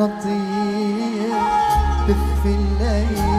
خطيه تخفي الليل.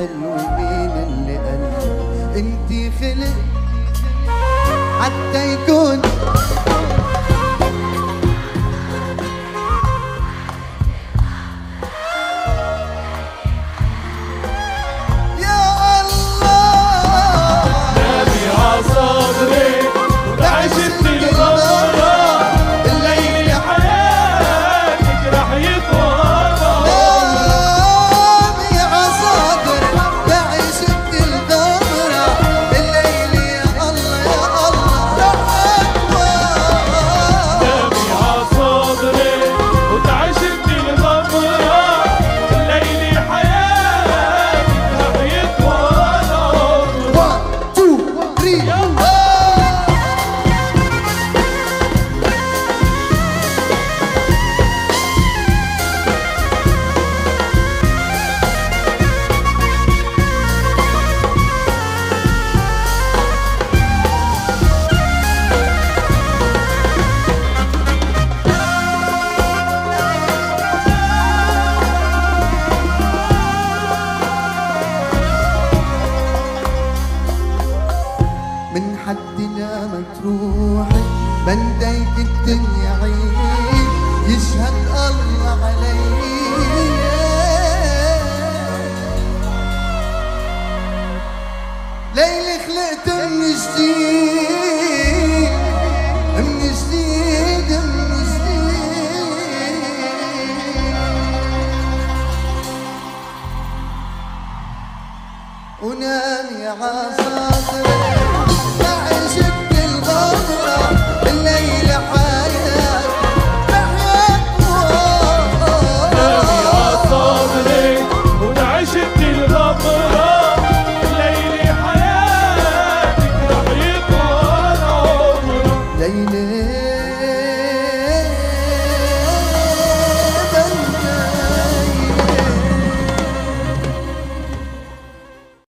حلو مين اللي قال انت خلق حتى يكون جديد من جديد عاصم